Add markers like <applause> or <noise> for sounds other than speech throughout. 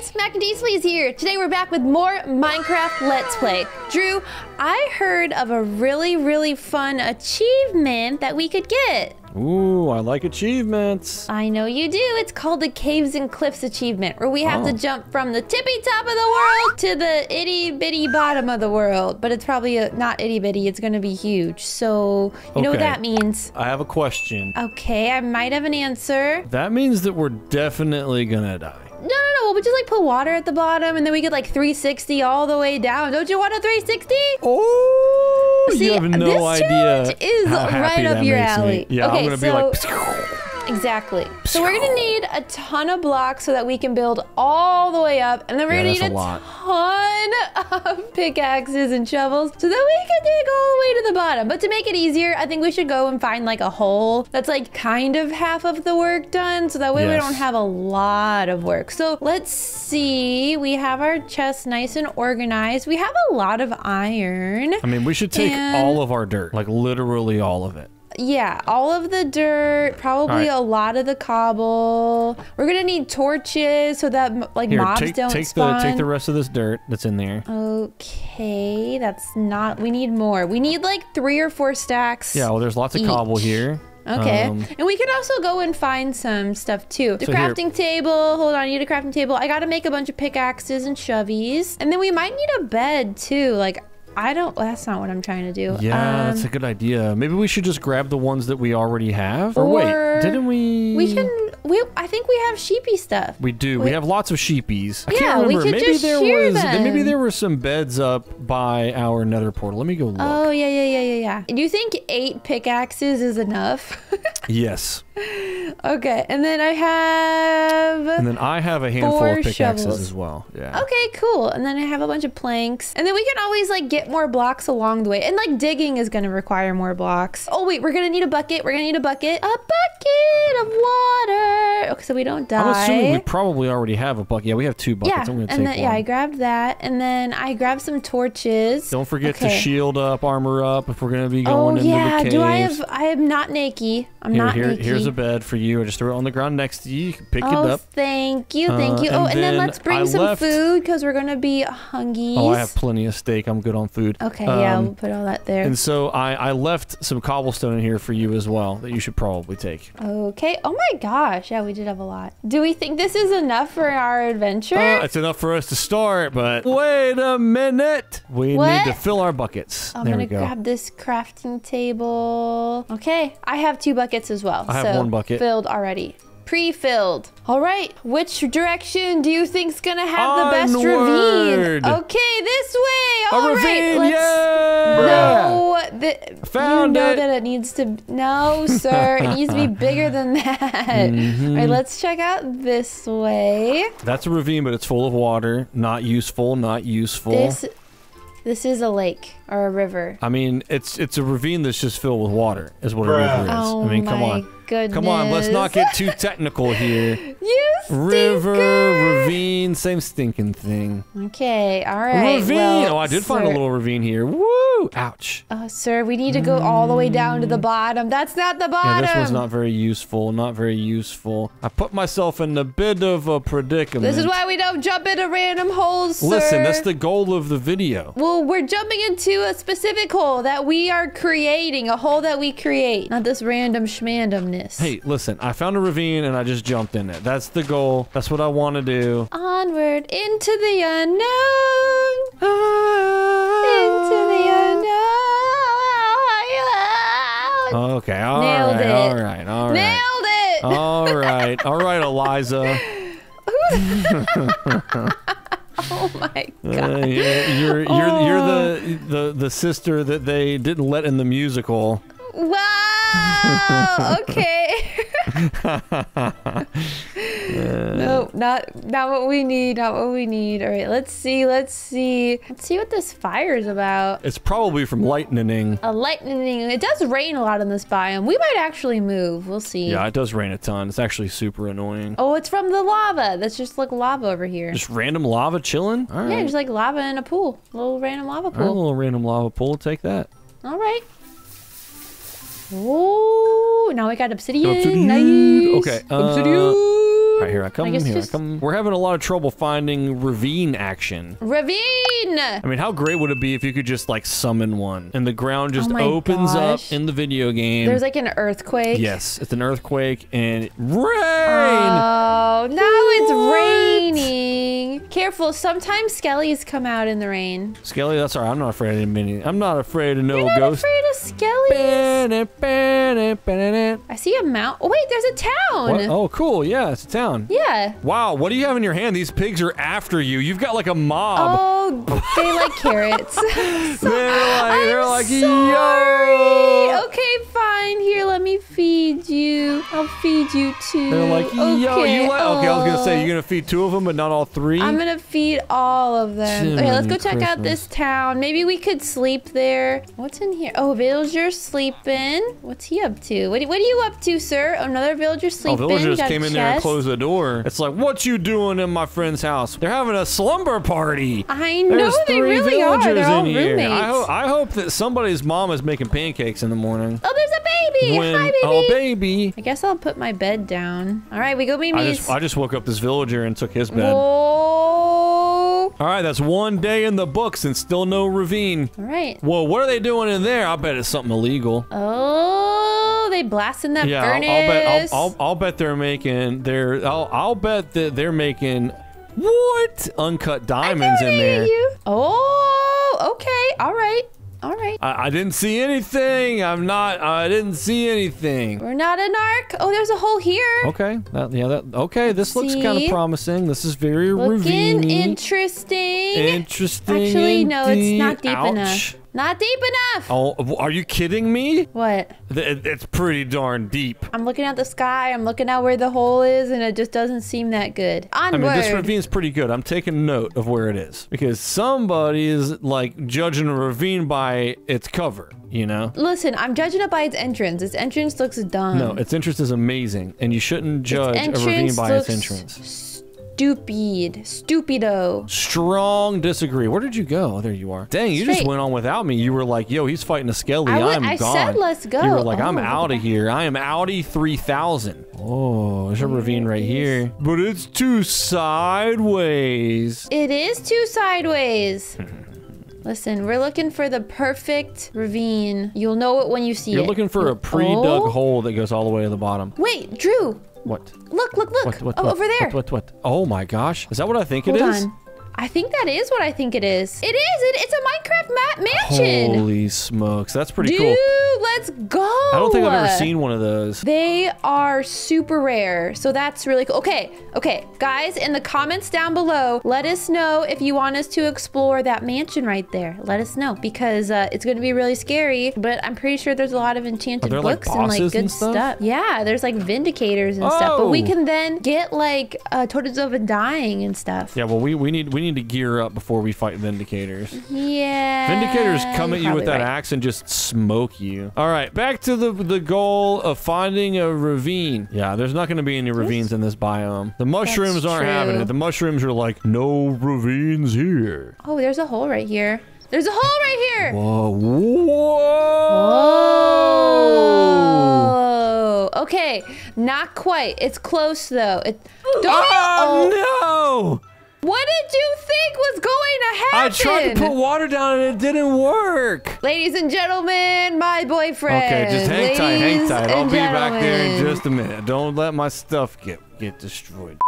friends, Mac and Diesley's here. Today we're back with more Minecraft Let's Play. Drew, I heard of a really, really fun achievement that we could get. Ooh, I like achievements. I know you do. It's called the Caves and Cliffs achievement, where we have Oh. to jump from the tippy top of the world to the itty bitty bottom of the world. But it's probably uh not itty bitty, it's going to be huge. So, you know what that means. I have a question. Okay, I might have an answer. That means that we're definitely gonna die. No, no, no. We'll just like put water at the bottom and then we get like 360 all the way down. Don't you want a 360? Oh, See, you have no this idea. challenge is how happy right up your makes me. alley. Yeah, Okay, I'm gonna so- be like. Exactly. So we're gonna need a ton of blocks so that we can build all the way up, and then we're Yeah, gonna need a lot. ton of <laughs> pickaxes and shovels so that we can dig all the way to the bottom. But to make it easier, I think we should go and find like a hole that's like kind of half of the work done, so that way we don't have a lot of work. So let's see. We have our chest nice and organized. We have a lot of iron. I mean, we should take all of our dirt, like literally all of it. Yeah, all of the dirt, probably right. a lot of the cobble. We're gonna need torches so that like Here, mobs take don't take spawn. the take the rest of this dirt that's in there. okay, that's not. We need more. We need like three or four stacks. Yeah, well, there's lots of cobble here. Okay, Um, and we could also go and find some stuff too. The So here- crafting table. Hold on, I need a crafting table. I gotta make a bunch of pickaxes and shovies, and then we might need a bed too. Like I don't. That's not what I'm trying to do. yeah, that's Um, a good idea. Maybe we should just grab the ones that we already have. Or, Or wait, didn't we? we can. We. I think we have sheepy stuff. We do. Wait. We have lots of sheepies. I Yeah, can't we remember. could maybe just there shear was maybe there were some beds up by our nether portal. Let me go look. Oh yeah, yeah, yeah, yeah, yeah. Do you think eight pickaxes is enough? <laughs> Yes. okay, and then I have. And then I have a handful of pickaxes shovels. as well. Yeah. Okay, cool. And then I have a bunch of planks. And then we can always like get more blocks along the way. And like digging is going to require more blocks. Oh wait, we're going to need a bucket. We're going to need a bucket. A bucket of water. Okay, so we don't die. I'm assuming we probably already have a bucket. Yeah, we have two buckets. yeah, I'm gonna and take then one. yeah, I grabbed that, and then I grabbed some torches. Don't forget to shield up, armor up if we're gonna be Oh going into yeah, the caves. Oh yeah, do I have? I am not naked. I'm Here, not here, naked. here's a bed for you. I just threw it on the ground next to you. You can pick oh, it up. thank you, thank Uh, you. Oh, and and then, then let's bring I some left- food because we're gonna be hungry. Oh, I have plenty of steak. I'm good on food. Okay, yeah, Um, we'll put all that there. And so I, I left some cobblestone in here for you as well that you should probably take. Okay. Oh my gosh, yeah, we did have a lot. Do we think this is enough for our adventure? Uh, it's enough for us to start, but wait a minute. We What? need to fill our buckets. I'm there gonna we go. grab this crafting table. Okay, I have two buckets as well. I have so one bucket. Filled already. Pre-filled. All right. Which direction do you think's gonna have the best ravine? Okay, this way. All a right, ravine! let's- yeah! No, the, Found you know it. that it needs to. No, sir, it needs to be <laughs> bigger than that. Mm-hmm. All right, let's check out this way. That's a ravine, but it's full of water. Not useful. Not useful. This, this is a lake or a river. I mean, it's it's a ravine that's just filled with water. Is what a Bruh. river is. Oh I mean, my come on, goodness! come on. Let's not get too technical here. <laughs> you River, ravine, same stinking thing. Okay, all right. ravine. well, oh, I did find a little ravine here. Woo! Ouch. Oh, sir, we need to go all the way down to the mm. bottom. That's not the bottom. Yeah, this one's not very useful. Not very useful. I put myself in a bit of a predicament. This is why we don't jump into random holes, sir. Listen, that's the goal of the video. Well, we're jumping into a specific hole that we are creating, a hole that we create, not this random schmandomness. Hey, listen, I found a ravine and I just jumped in it. That's the goal. That's what I want to do. Onward into the unknown. Into the unknown. Okay, all Nailed right, it. all right, all right. Nailed it. All right, all right, Eliza. <laughs> <laughs> oh my Uh, god. you're you're, you're, Oh. you're the, the the sister that they didn't let in the musical. Wow. Okay. <laughs> no, not not what we need. Not what we need. All right, let's see. Let's see. Let's see what this fire is about. It's probably from lightning. A lightning. It does rain a lot in this biome. We might actually move. We'll see. Yeah, it does rain a ton. It's actually super annoying. Oh, it's from the lava. That's just like lava over here. Just random lava chilling. All right. yeah, just like lava in a pool. A little random lava All right, a pool. little random lava pool. Take that. All right. Oh, now we got obsidian. Obsidian. Nice. Okay, uh, obsidian. All right, here I come. guess here just I come. We're having a lot of trouble finding ravine action. Ravine. I mean, how great would it be if you could just like summon one and the ground just Oh opens gosh. up in the video game? There's like an earthquake. yes, it's an earthquake and rain. Oh, now What? it's raining. Careful, sometimes skellies come out in the rain. Skelly, that's all right. I'm not afraid of many. I'm not afraid of no You're not ghosts. afraid of skellies? What? I see a mount. Oh, wait, there's a town. Oh, cool. Yeah, it's a town. Yeah. Wow, what do you have in your hand? These pigs are after you. You've got like a mob. Oh, they like carrots. <laughs> they're like, they're I'm like, sorry. yo. Okay, fine. Here, let me feed you. I'll feed you too. They're like, yo, okay. you let. Okay, I was gonna say oh. you're gonna feed two of them, but not all 3 I'm gonna feed all of them. Okay, let's go check out this town. Maybe we could sleep there. What's in here? Oh, villager sleeping. What's he up to? What, what are you up to, sir? Another villager Oh, sleeping. villagers Got came in there and closed the door. It's like, what you doing in my friend's house? They're having a slumber party. I know There's they three really are. They're all in here. roommates. I, ho- I hope that somebody's mom is making pancakes in the morning. oh, there's a baby. When, Hi, baby. oh baby. I guess I'll put my bed down. All right, we go, I babies. just I just woke up this villager and took his bed. Whoa. All right, that's one day in the books and still no ravine. All right. Whoa, what are they doing in there? I bet it's something illegal. Oh, they blasting that yeah, I'll. I'll bet I'll, I'll, I'll bet they're making they're I'll, I'll bet that they're making what uncut diamonds in there. You. Oh, okay. All right. All right. I, I didn't see anything. I'm not. I didn't see anything. We're not an narc. Oh, there's a hole here. Okay. That, yeah. That. Okay. This looks kind of promising. This is very Looking ravine interesting. Interesting. Actually, no, it's not deep Ouch. enough. Not deep enough. Oh, are you kidding me? What? It- It's pretty darn deep. I'm looking at the sky. I'm looking at where the hole is, and it just doesn't seem that good. I mean, this ravine's pretty good. I'm taking note of where it is because somebody is like judging a ravine by its cover. You know. Listen, I'm judging it by its entrance. Its entrance looks dumb. No, its entrance is amazing, and you shouldn't judge a ravine by its entrance. Stupid. Stupido. Strong disagree. Where did you go? Oh, there you are. Dang, you just went on without me. You were like, "Yo, he's fighting a skelly. I would- I'm I gone." said let's go. You were like, "I'm Oh, out of here. I am Audi 3000." Oh, there's a ravine right here, but it's too sideways. It is two sideways. Hmm. Listen, we're looking for the perfect ravine. You'll know it when you see it. You're looking for a pre-dug Oh. hole that goes all the way to the bottom. Wait, Drew. What? Look, look, look. What? What? oh, what, over there. What? What? What? Oh my gosh! Is that what I think Hold it is? on. I think that is what I think it is. It is. It, it's a Minecraft ma- mansion. Holy smokes! That's pretty Dude, cool. let's go. I don't think I've ever seen one of those. They are super rare, so that's really cool. Okay, okay, guys, in the comments down below, let us know if you want us to explore that mansion right there. Let us know because uh, it's going to be really scary, but I'm pretty sure there's a lot of enchanted there, like, books and like good and stuff? stuff. Yeah, there's like vindicators and stuff, but we Oh. can then get like uh, Totems of Undying and stuff. Yeah, well, we, we need we need to gear up before we fight Vindicators. Yeah. Vindicators come at you with that right. axe and just smoke you. All right, back to the the goal of finding a ravine. Yeah, there's not going to be any ravines in this biome. The mushrooms aren't having it. The mushrooms are like, no ravines here. Oh, there's a hole right here. There's a hole right here. Whoa, whoa! Oh, okay. Not quite. It's close though. It. Oh, Don't Oh, no! What did you think was going to happen? I tried to put water down and it didn't work. Ladies and gentlemen, my boyfriend. Okay, just hang tight, hang tight. I'll and be back there in just a minute. Don't let my stuff get get destroyed.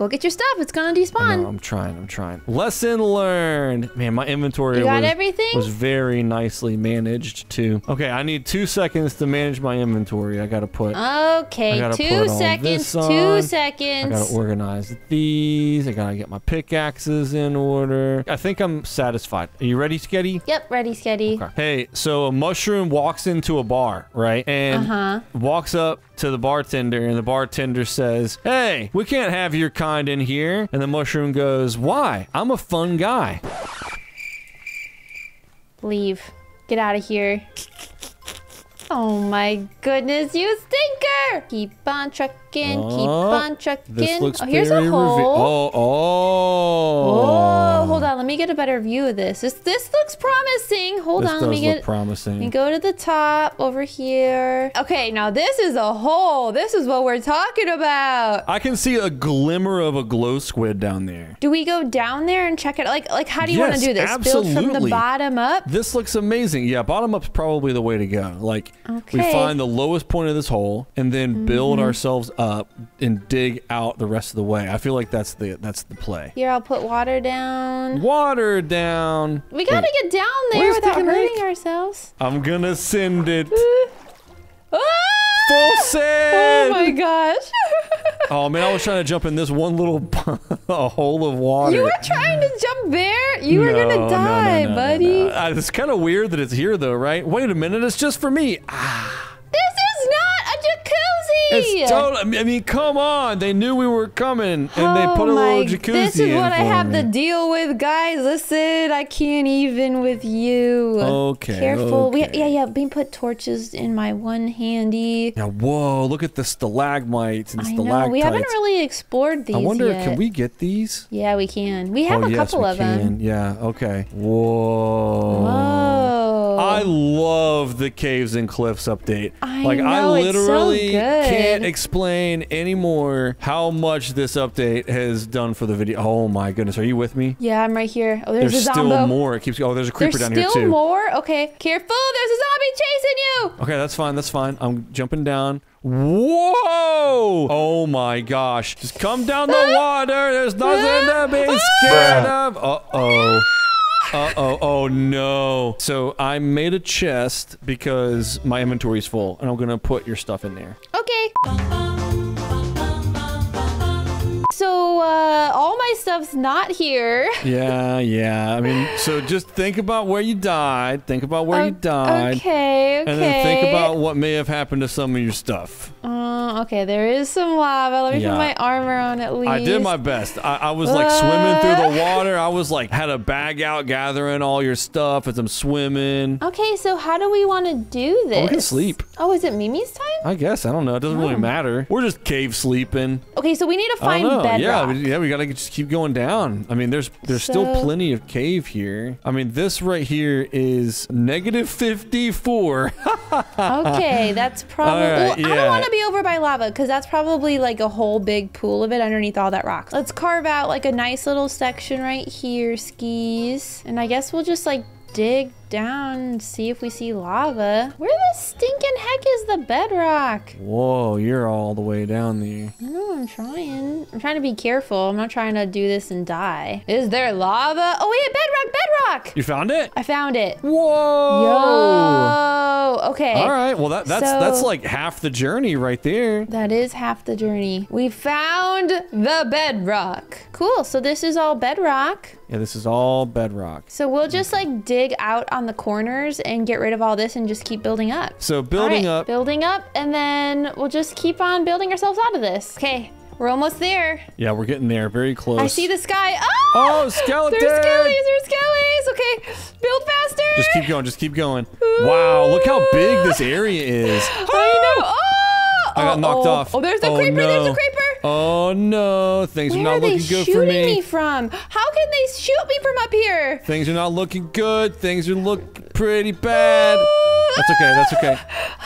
Go get your stuff. It's gonna despawn. I'm trying. I'm trying. Lesson learned. Man, my inventory You got was, everything? was very nicely managed too. Okay, I need two seconds to manage my inventory. I gotta put. Okay, gotta two all seconds. Two I gotta organize these. I gotta get my pickaxes in order. I think I'm satisfied. Are you ready, Sketty? Yep, ready, Sketty. Okay. Hey, so a mushroom walks into a bar, right? And Uh-huh. walks up to the bartender, and the bartender says, Hey, we can't have your kind in here. And the mushroom goes, Why? I'm a fun guy. Leave. Get out of here. Oh my goodness, you stinker! Keep on trucking, keep Oh, on trucking. This looks oh, here's very a hole. Oh, oh. Oh, hold on. Let me get a better view of this. This this looks promising. Hold This on. Let me get. promising. Let me go to the top over here. Okay, now this is a hole. This is what we're talking about. I can see a glimmer of a glow squid down there. Do we go down there and check it? Like, like how do you want to do this? Build from the bottom up. This looks amazing. Yeah, bottom up's probably the way to go. Like Okay. Mm-hmm. find the lowest point of this hole and then build ourselves up and dig out the rest of the way. I feel like that's the that's the play. Here, I'll put water down. Water down. We gotta Wait, get down there without hurting Rake? ourselves. I'm gonna send it. <laughs> Ah! Full Oh my gosh. <laughs> <laughs> Oh man, I was trying to jump in this one little <laughs> a hole of water. you were trying to jump there? You were gonna no, no, die, no, no, buddy. no. Uh, it's kind of weird that it's here though, right? Wait a minute, it's just for me. Ah. This is not a jacuzzi. It's total. I mean, come on. They knew we were coming, and they put a Oh little jacuzzi This is what I have me. to deal with, guys. Listen, I can't even with you. Okay, Careful. We, okay. yeah, yeah. We put torches in my one handy. Yeah, whoa! Look at the stalagmites and I stalactites. know. We haven't really explored these I wonder, yet. can we get these? Yeah, we can. We have oh, a yes, couple we of can. them. Yeah. Okay. Whoa. Whoa. I love the caves and cliffs update. I like know, I it's so literally good. Can't explain anymore how much this update has done for the video. Oh my goodness, are you with me? yeah, I'm right here. Oh, there's, There's a still more. It keeps. Oh, there's a creeper There's down here too. There's still more. Okay, careful. There's a zombie chasing you. Okay, that's fine. That's fine. I'm jumping down. Whoa! Oh my gosh. Just come down the <laughs> water. There's nothing to be <laughs> scared of. Uh oh. Uh oh. Oh no. So I made a chest because my inventory is full, and I'm gonna put your stuff in there. Okay. My stuff's not here. Yeah, yeah. I mean, so just think about where you died. Think about where you died. Okay, okay. And then think about what may have happened to some of your stuff. Uh, okay, there is some lava. Let me Yeah. put my armor on at least. I did my best. I, I was like swimming through the water. I was like had a bag out gathering all your stuff as I'm swimming. Okay, so how do we want to do this? we can sleep. Oh, is it Mimi's time? I guess I don't know. It doesn't really Oh. matter. We're just cave sleeping. Okay, so we need to find bedrock. Yeah, we, yeah, we gotta just keep going down. I mean, there's there's still plenty of cave here. I mean, this right here is negative 54. <laughs> Okay, that's probably. Right, well, I don't want to be over by lava because that's probably like a whole big pool of it underneath all that rock. Let's carve out like a nice little section right here, skis. And I guess we'll just like dig down and see if we see lava. Where the stinking heck is the bedrock? Whoa, you're all the way down there. Know, I'm trying. I'm trying to be careful. I'm not trying to do this and die. Is there lava? Oh, wait, bedrock, bedrock! You found it? I found it. Whoa! Yo! Okay. All right. Well, that that's So- that's like half the journey right there. That is half the journey. We found the bedrock. Cool. So this is all bedrock. Yeah, this is all bedrock. So we'll just like dig out on the corners and get rid of all this and just keep building up. So building right, up. Building up, and then we'll just keep on building ourselves out of this. Okay, we're almost there. yeah, we're getting there. Very close. I see the sky. Oh! Oh, skeleton! There's skellies, there's skellies. Okay, build faster. Just keep going. Just keep going. Wow, look how big this area is. I know. Ah! Oh! I got knocked oh, off. Oh, there's a Oh, creeper. There's no. a creeper. Oh no, things Where are not are looking good for me. Where are they shooting me from? How can they shoot me from up here? Things are not looking good. Things are look pretty bad. That's okay. That's okay.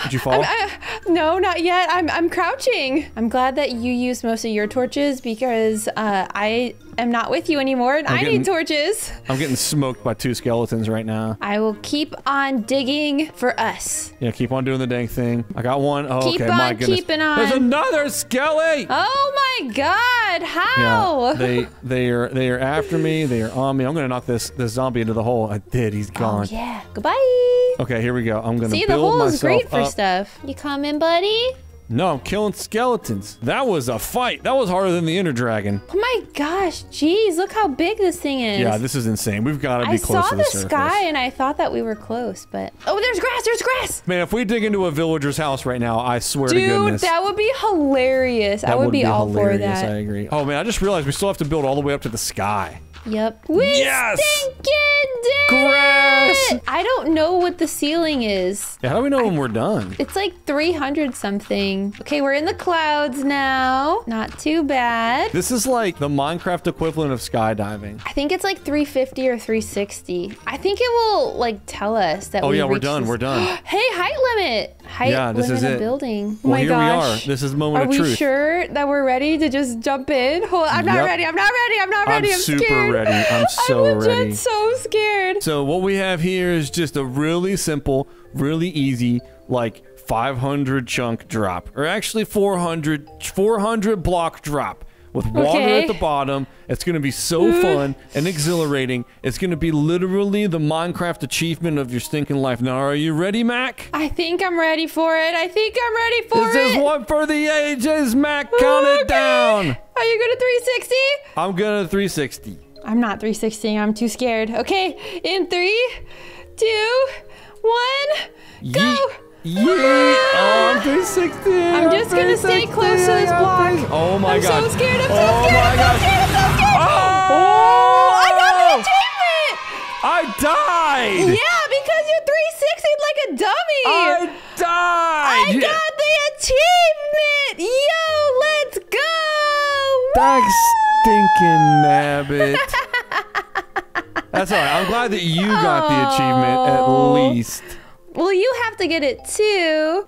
Did you fall? Uh, no, not yet. I'm I'm crouching. I'm glad that you used most of your torches because uh, I am not with you anymore and I getting- need torches. I'm getting smoked by two skeletons right now. I will keep on digging for us. Yeah, keep on doing the dang thing. I got one. Oh, Keep okay. My on goodness. keeping on. There's another skelly. Oh my god, how? Yeah, <laughs> they they are they are after me. They are on me. I'm gonna knock this this zombie into the hole. I did. He's oh, gone. yeah. Goodbye. Okay, here we go. I'm gonna See, the hole is great for up. stuff. You coming, buddy? No, I'm killing skeletons. That was a fight. That was harder than the Ender Dragon. Oh my gosh, jeez, look how big this thing is. Yeah, this is insane. We've got to be I close saw to the, the, surface. sky and I thought that we were close, but oh, there's grass. There's grass. Man, if we dig into a villager's house right now, I swear to goodness. Dude, that would be hilarious. I that would, be, all hilarious. for that. I agree. Oh man, I just realized we still have to build all the way up to the sky. Yep. We Yes! stinking did Grass! I don't know what the ceiling is. Yeah, how do we know when we're done? It's like 300 something. Okay, we're in the clouds now. Not too bad. This is like the Minecraft equivalent of skydiving. I think it's like 350 or 360. I think it will like tell us that Oh we yeah, we're done. We're done. <gasps> Hey, height limit. Height Yeah, this limit is of it. building. Oh Well, my here gosh. we are. This is the moment Are of truth. Are we sure that we're ready to just jump in? Hold, I'm not ready. I'm not ready. I'm not ready. I'm I'm, super scared. Ready. I'm <laughs> so I'm ready. so scared. So what we have here is just a really simple, really easy, like 500 chunk drop, or actually 400, 400 block drop with water Okay. at the bottom. It's gonna be so mm. fun and exhilarating. It's gonna be literally the Minecraft achievement of your stinking life. Now, are you ready, Mac? I think I'm ready for it. I think I'm ready for it. This is one for the ages, Mac. Count it down. Are you good at 360? I'm gonna 360. I'm not 360. I'm too scared. Okay, in three, two, one, go. Yeet. Oh, I'm 360. I'm just gonna stay close to this block. Oh my god. I'm so scared. I'm so oh scared. my I'm so scared. I'm so scared. Oh! oh I got the achievement. I died. Yeah, because you're 360'd like a dummy. I died. I got the achievement. Yo, let's go. Thanks, stinking nabbit. That's all right. I'm glad that you got the achievement at Oh. least. Well, you have to get it too.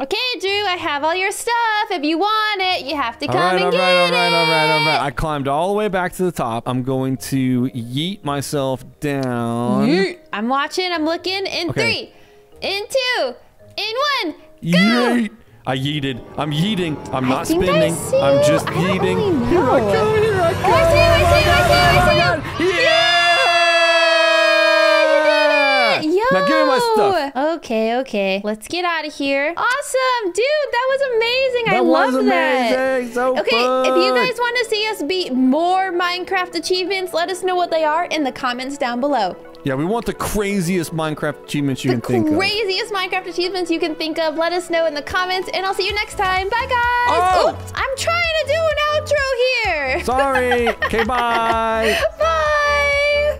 Okay, Drew, I have all your stuff. If you want it, you have to come right, and all get right, all it. right, all right, all right. I climbed all the way back to the top. I'm going to yeet myself down. Yeet. I'm watching. I'm looking. In Okay. three, in two, in one. Yeet. I yeeted. I'm yeeting. I'm I not I spinning. see I'm just I yeeting. really Here I go. Here I go. Oh, I see you, I see you, I see you, I see you. Yeah! Yo. Now give me my stuff. Okay, okay. Let's get out of here. Awesome, dude. That was amazing. I That was love that. So Okay, if you guys want to see us beat more Minecraft achievements, let us know what they are in the comments down below. Yeah, we want the craziest Minecraft achievements you The can think of. craziest Minecraft achievements you can think of, let us know in the comments, and I'll see you next time. Bye, guys. Oh. Oops, I'm trying to do an outro here. Sorry. Okay, <laughs> bye. Bye.